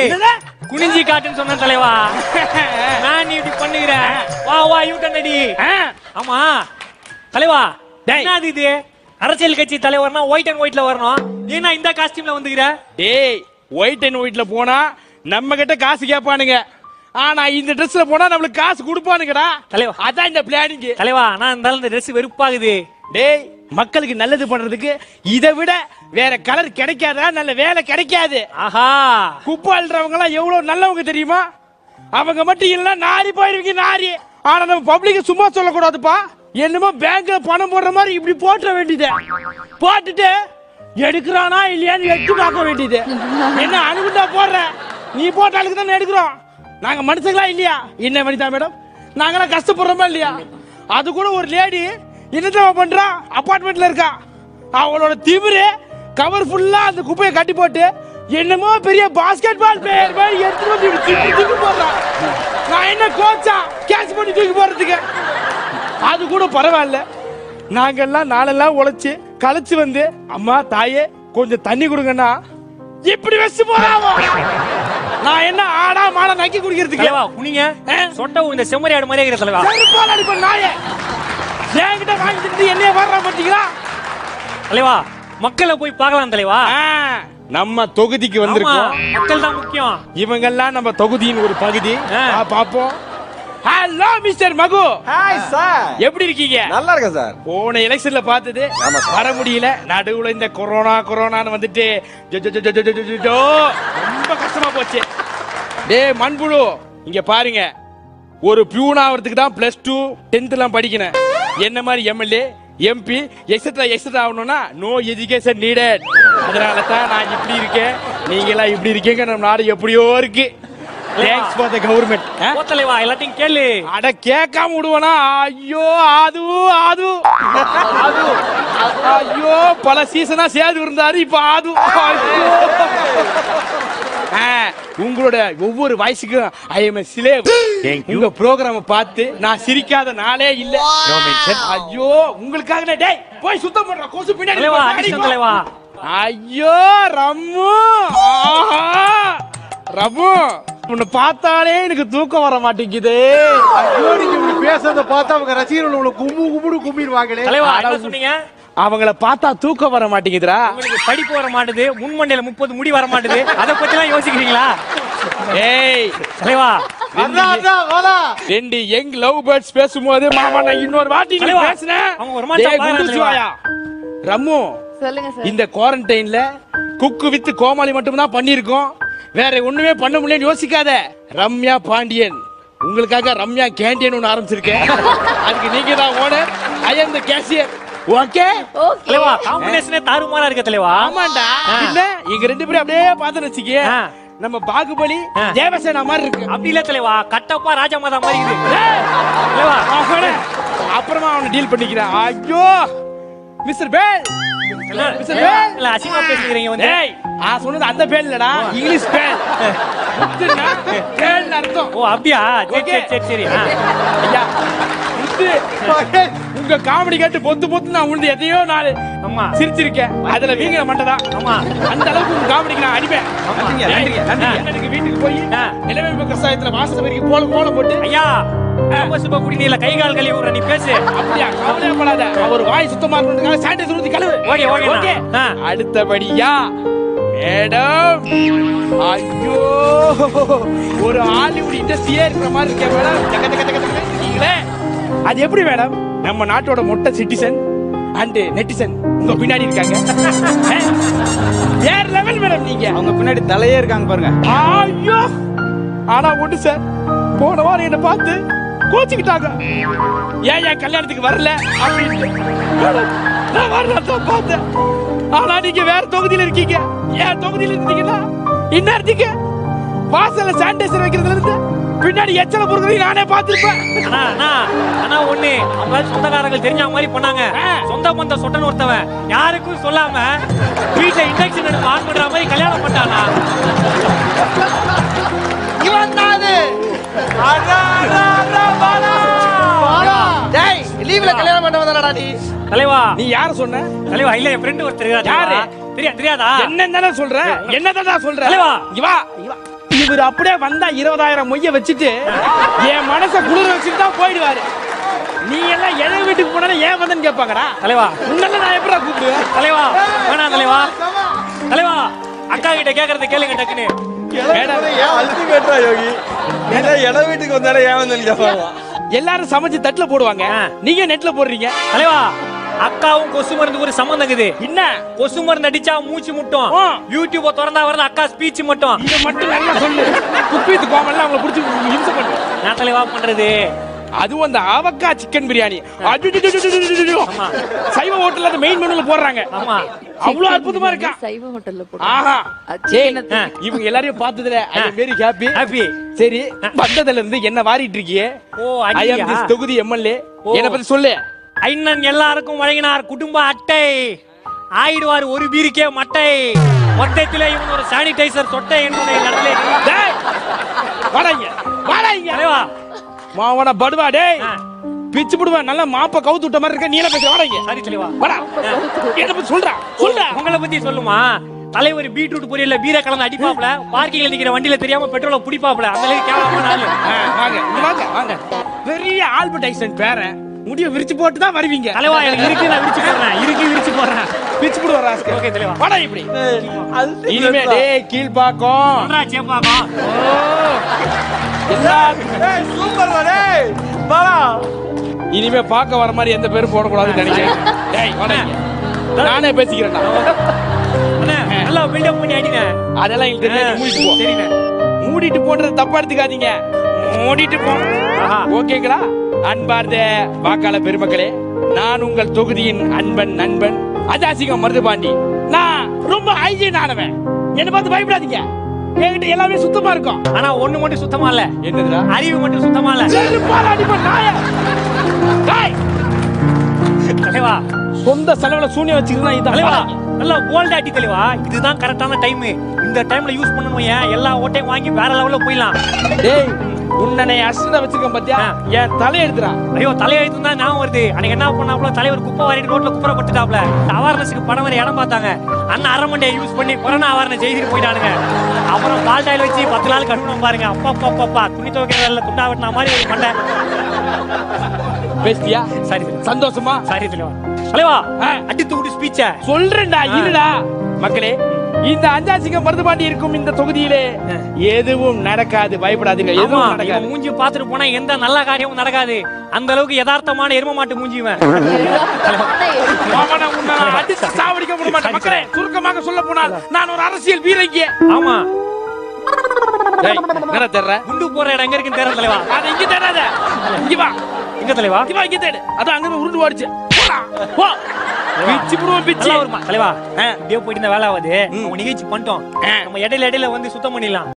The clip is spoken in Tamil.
ஏய், குனிஞ்சி காட்டுன்னு சொன்ன தலைவா. நான் நீ இப்படி பண்ணுகிற வா வா யூட்டன் அடி. ஆமா. தலைவா. என்னது இது? அரசியல் கட்சி தலைவர்னா ஒயிட் அண்ட் ஒயிட்ல வரணும். ஏன்னா இந்த காஸ்டியூம்ல வந்துக்கிற டேய் ஒயிட் அண்ட் ஒயிட்ல போனா நம்ம கிட்ட காசு கேட்பானுங்க. ஆனா இந்த ட்ரெஸ்ல போனா நம்மளுக்கு காசு கொடுப்பானுங்கடா. தலைவா. அதான் இந்த பிளானிங் தலைவா நான் இருந்தாலும் இந்த ட்ரெஸ் வெறுப்பாகுது. டேய் மக்களுக்கு நல்லது பண்றதுக்கு இதை விட வேற கலர் கிடைக்காதா? நல்ல வேலை கிடைக்காது. ஆஹா. குப்பை அள்ளுறவங்க எல்லாம் எவ்வளவு நல்லவங்க தெரியுமா? அவங்க மட்டும் இல்லைன்னா நாரி போயிருவீங்க நாரி. ஆனா நம்ம பப்ளிக் சும்மா சொல்லக்கூடாதுப்பா. என்னமோ பேங்க்ல பணம் போடுற மாதிரி இப்படி போட்டுற வேண்டியது. போட்டுட்டு எடுக்கிறானா இல்லையான்னு எட்டு பார்க்க வேண்டியது. என்ன அனுகுண்டா போடுற? நீ போட்ட ஆளுக்கு தானே எடுக்கிறோம். நாங்க மனுஷங்களா இல்லையா? என்ன மனிதா மேடம்? நாங்களாம் கஷ்டப்படுறோமா இல்லையா? அது கூட ஒரு லேடி என்னத்தவ பண்றா? அபார்ட்மெண்ட்ல இருக்கா? அவளோட திமிரு கவர் ஃபுல்லா அந்த குப்பையை கட்டி போட்டு என்னமோ பெரிய பாஸ்கெட் பால் பிளேயர் மாதிரி எடுத்துட்டு வந்து தூக்கி தூக்கி போடுறான் நான் என்ன கோச்சா? கேட்ச் பண்ணி தூக்கி போடுறதுக்கு. அது கூட பரவாயில்ல. நாங்கெல்லாம் நாளெல்லாம் உழைச்சு களைச்சு வந்து அம்மா தாயே கொஞ்சம் தண்ணி கொடுங்கண்ணா. இப்படி வச்சு போறாவோ? நான் என்ன ஆடா மாடா நக்கி குடிக்கிறதுக்கு? குனிங்க. சொட்ட இந்த செம்மறி ஆடு மாதிரியே இருக்கிற தலைவா. செருப்பால அடிப்பேன் நாயே. என்கிட்ட வாங்கிட்டு என்னைய வர்ற பாத்தீங்களா? தலைவா மக்களை போய் பார்க்கலாம் தலைவா. ஆ, நம்ம தொகுதிக்கு வந்திருக்கோம். மக்கள் தான் முக்கியம். இவங்கெல்லாம் நம்ம தொகுதியின் ஒரு பகுதி. பாப்போம் ஹலோ மிஸ்டர் மகு. ஹாய் சார் எப்படி இருக்கீங்க? நல்லா இருக்கேன் சார் போன எலெக்ஷன்ல பார்த்தது வர முடியல. நடுவுல இந்த கொரோனா கொரோனான்னு வந்துட்டு ஜோ, ஜோ, ஜோ, ஜோ, ஜோ, ஜோ, ஜோ, ஜோ. ரொம்ப கஷ்டமா போச்சு. டேய் மண்புழு இங்க பாருங்க. ஒரு பியூன் ஆகிறதுக்கு தான் பிளஸ் டூ டென்த் எல்லாம் படிக்கணும். என்ன மாதிரி எம்எல்ஏ எம்பி எக்ஸட்ரா எக்ஸட்ரா ஆகணும்னா நோ எஜுகேஷன் நீடட் அதனால தான் நான் இப்படி இருக்கேன். நீங்க எல்லாம் இப்படி இருக்கீங்க. நம்ம நாடு எப்படியோ இருக்கு. தேங்க்ஸ் ஃபார் த கவர்மெண்ட் தலைவா எல்லாத்தையும் கேளு. அட கேட்காம விடுவனா? ஐயோ அது அது. அது ஐயோ பல சீசனா சேது இருந்தாரு. இப்ப அது ஐயோ. உங்களோட ஒவ்வொரு வயசுக்கும் ஐ எம் சிலே உங்க ப்ரோக்ராம பார்த்து நான் சிரிக்காத நாளே இல்ல. ஐயோ உங்களுக்காக நான் டேய் போய் சுத்தம் பண்ற. கொசு பின்னாடி ஐயோ ரம்மு. ஆஹா. ரம்மு உன்னை பார்த்தாலே எனக்கு தூக்கம் வர மாட்டேங்குது. ஐயோ நீங்க இப்படி பேசுறத பார்த்தா அவங்க ரசிகர்கள் உங்களை கும்மு கும்முடு கும்பிடுவாங்களே. தலைவா சொன்னீங்க? அவங்கள பார்த்தா தூக்கம் வர மாட்டேங்குதுடா. உங்களுக்கு படிப்பு வர மாட்டுது முன்மண்டையில முப்பது முடி வர மாட்டுது. அத பத்தி எல்லாம் யோசிக்கிறீங்களா? ஏய் தலைவா. ரெண்டு யங் லவ் பேர்ட்ஸ் பேசும்போது மாமா நான் இன்னொரு வாட்டி நீ பேசுனேன் அவங்க ஒரு. ரம்மு சொல்லுங்க சார் இந்த குவாரண்டைன்ல குக்கு வித்து கோமாளி மட்டும் தான் பண்ணிருக்கோம் வேற ஒண்ணுமே பண்ண முடியலன்னு யோசிக்காத. ரம்யா பாண்டியன். உங்களுக்காக ரம்யா கேண்டீன் ஒன்று ஆரம்பிச்சிருக்கேன். அதுக்கு நீங்க தான் owner I am the cashier okay? Okay. தலைவா காம்பினேஷனே தாறுமாறா இருக்க தலைவா ஆமாண்டா. எங்க ரெண்டு பேரும் அப்படியே பார்த்து வச்சுக்க. நம்ம பாகுபலி. தேவசேனா மாதிரி இருக்கு. அப்படி இல்ல தலைவா கட்டப்பா ராஜா மாதா மாதிரி அவன அப்புறமா அவனை டீல் பண்ணிக்கிறேன். ஐயோ! Mister Bale! Mister Bale! இல்ல அசிங்கமா பேசுகிறீங்க வந்து. சொன்னது அந்த பேல் இல்லடா. இங்கிலீஷ் பேல். பேல்னு அர்த்தம். ஓ அப்படியா? சரி. சரி சரி. ஐயா முத்து உங்க காமெடி கேட்டு பொத்து பொத்து நான் உண்டு எதையோ நாள் ஆமா. சிரிச்சிருக்கேன். அதுல வீங்கிற மட்டும் ஆமா. அந்த அளவுக்கு உங்க காமெடிக்கு நான் அடிப்பேன். அண்ணனுக்கு வீட்டுக்கு போய். நிலவேம்பு கசாயத்துல வாசல் வரைக்கும் போல கோலம் போட்டு. ஐயா குடிநீர்ல கை கால் கழுவி விடுற நீ பேசு. அப்படியா? கவலைப்படாத அவர் வாய் சுத்தமா இருக்கணுங்காக சானிடைசர் ஊத்தி கழுவு. Okay, okay. அடுத்தபடியா மேடம் ஐயோ ஒரு ஹாலிவுட் இண்டஸ்ட்ரியே இருக்கிற மாதிரி இருக்கே மேடம். அது எப்படி மேடம்? நம்ம நாட்டோட மொட்டை சிட்டிசன் அண்ட் நெட்டிசன் உங்க பின்னாடி இருக்காங்க. வேற லெவல் மேடம் நீங்க. அவங்க பின்னாடி தலையே இருக்காங்க பாருங்க. ஐயோ! ஆனா ஒண்ணு சார் போன வாரம் என்ன பார்த்து கோச்சுக்கிட்டாங்க. ஏன் என் கல்யாணத்துக்கு வரல அப்படின்னு வரலாம் பார்த்தேன். ஆனா நீங்க வேற தொகுதியில இருக்கீங்க. ஏன் தொகுதியில இருந்தீங்கன்னா இந்நேரத்துக்கு வாசல்ல சானிடைசர் வைக்கிறதுல இருந்து பின்னாடி எச்சல பொருட்களையும் நானே பார்த்திருப்பேன். அண்ணா அண்ணா அண்ணா ஒண்ணு. அவங்க சொந்தக்காரங்க தெரிஞ்ச மாதிரி பண்ணாங்க. சொந்த பந்த சொட்டன் ஒருத்தவன். யாருக்கும் சொல்லாம வீட்டுல இண்டக்ஷன் எடுத்து ஆன் பண்ற மாதிரி கல்யாணம் பண்ணானா இவன் தானு லீவ்ல கல்யாணம் பண்ண வந்தாடா நீ? தலைவா. நீ யார சொன்ன? தலைவா இல்ல என் ஃப்ரெண்ட் ஒருத்தர் யாரு? தலைவா. தெரியா தெரியாதா? என்னன்னு தானே சொல்றேன் என்னதான் சொல்றேன் தலைவா. இங்க வா இங்க வா. இவர் அப்படியே வந்தா இருபதாயிரம் மொய்ய வச்சுட்டு என் மனச குளிர வச்சுட்டு தான் போயிடுவாரு. நீ எல்லாம் எழ வீட்டுக்கு போனாலும் ஏன் வந்தேன்னு கேட்பாங்கடா. தலைவா. உன்னெல்லாம் நான் எப்படா கூப்பிடுவேன்? தலைவா. வேணாம் தலைவா. தலைவா. அக்கா கிட்ட கேக்குறது கேளுங்க டக்குன்னு. வீட்டுக்கு வந்தாலே ஏன் வந்து கேட்பாங்க. எல்லாரும் சமைச்சு தட்டுல போடுவாங்க. நீங்க நெட்ல போடுறீங்க. தலைவா. அக்காவும் கொசு மருந்து ஒரு சம்பந்தம் இருக்குது என்ன? கொசு மருந்து அடிச்சா மூச்சு முட்டும். யூடியூப திறந்தா வரல அக்கா ஸ்பீச் மட்டும். இங்க மட்டும் நல்லா சொல்லு. குப்பித்து கோமல்ல அவங்கள புடிச்சு இம்ச பண்ணு நான் தலைவா பண்றது. அதுவும் அந்த ஆவக்கா சிக்கன் பிரியாணி சைவ ஹோட்டல்ல அந்த மெயின் மெனுல போடுறாங்க ஆமா அவ்வளவு அற்புதமா இருக்கா சைவ ஹோட்டல்ல ஆஹா இவங்க எல்லாரையும் பார்த்ததுல ஐ வெரி ஹாப்பி ஹாப்பி சரி வந்ததுல இருந்து என்ன வாரிட்டு இருக்கியே ஓ ஐ அம் திஸ் தொகுதி எம்எல்ஏ என்ன பத்தி சொல்லு. அண்ணன் எல்லாருக்கும் வழங்கினார் குடும்ப அட்டை. ஆயிடுவார் ஒரு பீருக்கே மட்டை. மொத்தத்திலே இவன் ஒரு சானிடைசர் சொட்டை என்னுடைய தலைவா. மாவன படுவா டேய். பிச்சு புடுவேன் நல்லா மாப்ப கவுத்து விட்ட மாதிரி இருக்க நீல பேச வாடா இங்க சரி தலைவா. வாடா. என்ன பத்தி சொல்றா? சொல்றா. உங்களை பத்தி சொல்லுமா? தலைவர் பீட்ரூட் பொரியல்ல பீரை கலந்து அடிப்பாப்ல பார்க்கிங்ல நிக்கிற வண்டியில தெரியாம பெட்ரோல புடிப்பாப்ல அந்த அளவுக்கு கேவலமான ஆளு. வாங்க வாங்க வாங்க. பெரிய ஆல்பர்ட் ஐசன் பேரன் முடிய விரிச்சு போட்டு தான் வருவீங்க. தலைவா எனக்கு இருக்கு நான் விரிச்சு போடுறேன். இருக்கு விரிச்சு போடுறேன். பிச்சு புடுவா ராஸ்கல் ஓகே தலைவா. வாடா இப்படி. இனிமே டேய் கீழ்பாக்கம். சொல்றா சேப்பாமா எல்லா சூப்பர் டேய். பாலா இனிமே பார்க்க வர மாதிரி எந்த பேரும் போடக்கூடாதுன்னு நினைக்கிறேன். டேய் வாடா. நானே பேசிக்கிறேன்டா. அண்ணே நல்லா பில்டப் பண்ணி அடிங்க அதெல்லாம் எனக்கு தெரியாது மூடிட்டு போ. சரிண்ணே. மூடிட்டு போன்றது தப்பா எடுத்துக்காதீங்க. மூடிட்டு போ. ஓகேங்களா? அன்பார்ந்த வாக்காள பெருமக்களே நான் உங்கள் தொகுதியின் அன்பன் நண்பன் அஜாசிகம் மருதுபாண்டி. நான் ரொம்ப ஹைஜீன் ஆனவன். என்ன பார்த்து பயப்படாதீங்க. என்கிட்ட எல்லாமே சுத்தமா இருக்கும். ஆனா ஒண்ணு மட்டும் சுத்தமா இல்ல. என்னதுடா? அறிவு மட்டும் சுத்தமா இல்ல. செருப்பால அடிப்பேன் நாய. டேய், தலைவா சொந்த செலவுல சூனியம் வச்சுக்கிறதா தலைவா. இதான் நல்லா போல்ட் அடி தலைவா. இதுதான் கரெக்டான டைம் இந்த டைம்ல யூஸ் பண்ணணும் ஏன்? எல்லா ஓட்டையும் வாங்கி வேற லெவல்ல போயிடலாம். டேய் உன்னை அசிஸ்டா வச்சிருக்கேன் பாத்தியா. என் தலையை எடுத்துடா ஐயோ தலையெழுத்து தான் ஞாபகம் வருது. அன்னைக்கு என்ன பண்ணாப்ல தலைவர் குப்பை வாரிட்டு ரோட்ல குப்பரை பட்டுட்டாப்ல அவேர்னஸ்க்கு படம் வர இடம் பார்த்தாங்க. அண்ணன் அரை மண்டையை யூஸ் பண்ணி கொரோனா அவேர்னஸ் செய்துட்டு போயிட்டானுங்க. அப்புறம் பால் டாயில் வச்சு பத்து நாள் கழுவணும் பாருங்க. அப்பா அப்பா அப்பா, துணி துவைக்கிறதுல துண்டா வெட்டின மாதிரி ஒரு மண்டை பேசியா சரி. சந்தோஷமா? சரி தலைவா. தலைவா. அடித்து விட்டு ஸ்பீச்ச சொல்றேன்டா இருடா. மக்களே இந்த அஞ்சாசிங்க மருதுபாண்டி இருக்கும் இந்த தொகுதியிலே எதுவும் நடக்காது. பயப்படாதீங்க. எதுவும் நடக்காது. மூஞ்சி பாத்துட்டு போனா எந்த நல்ல காரியமும் நடக்காது. அந்த அளவுக்கு யதார்த்தமான எரும மாட்டு மூஞ்சி இவன். அடிச்சு சாவடிக்க விட மாட்டேன். மக்களே சுருக்கமாக சொல்ல போனால் நான் ஒரு அரசியல் வீரங்க. ஆமா. என்ன குண்டு போற இடம் எங்க இருக்குன்னு தெரியல தலைவா. அது இங்க தேடாத. இங்க வா. எங்க தலைவா? இங்க இங்க தேடு. அது அங்க உருண்டு ஓடிச்சு போ. பிச்சு புடுவோம் பிச்சு. தலைவா. இப்படியே போயிட்டு இந்த வேலை ஆகுது. நிகழ்ச்சி பண்ணிட்டோம். நம்ம இடையில இடையில வந்து சுத்தம் பண்ணிடலாம்.